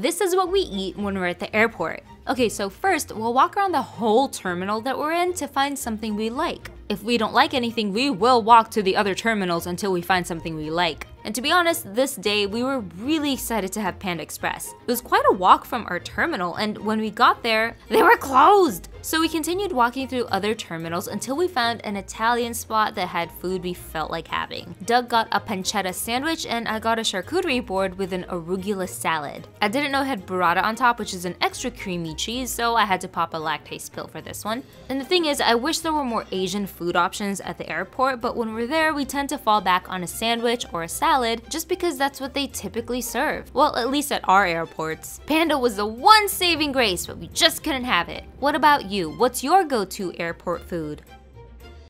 This is what we eat when we're at the airport. Okay, so first, we'll walk around the whole terminal that we're in to find something we like. If we don't like anything, we will walk to the other terminals until we find something we like. And to be honest, this day we were really excited to have Panda Express. It was quite a walk from our terminal, and when we got there, they were closed! So we continued walking through other terminals until we found an Italian spot that had food we felt like having. Doug got a pancetta sandwich, and I got a charcuterie board with an arugula salad. I didn't know it had burrata on top, which is an extra creamy cheese, so I had to pop a lactase pill for this one. And the thing is, I wish there were more Asian food options at the airport, but when we're there, we tend to fall back on a sandwich or a salad just because that's what they typically serve. Well, at least at our airports. Panda was the one saving grace, but we just couldn't have it. What about you? What's your go-to airport food?